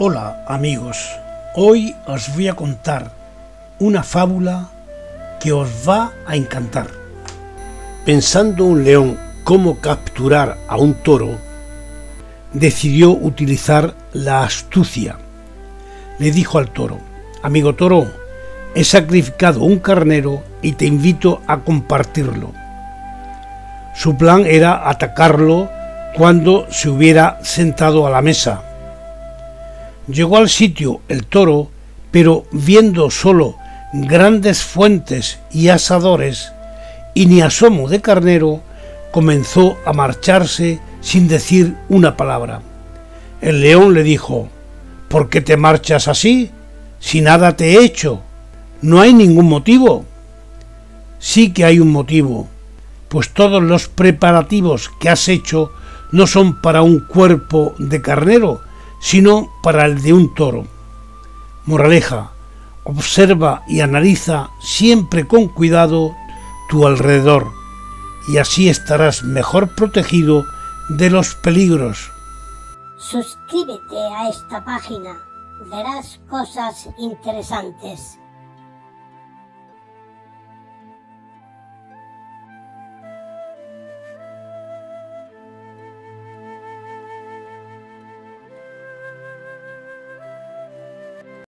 Hola amigos, hoy os voy a contar una fábula que os va a encantar. Pensando un león cómo capturar a un toro, decidió utilizar la astucia. Le dijo al toro, amigo toro, he sacrificado un carnero y te invito a compartirlo. Su plan era atacarlo cuando se hubiera sentado a la mesa Llegó al sitio el toro, pero viendo solo grandes fuentes y asadores y ni asomo de carnero, comenzó a marcharse sin decir una palabra. El león le dijo, ¿Por qué te marchas así? Si nada te he hecho. No hay ningún motivo. Sí que hay un motivo, pues todos los preparativos que has hecho no son para un cuerpo de carnero, sino para el de un toro. Moraleja, observa y analiza siempre con cuidado tu alrededor y así estarás mejor protegido de los peligros. Suscríbete a esta página, verás cosas interesantes.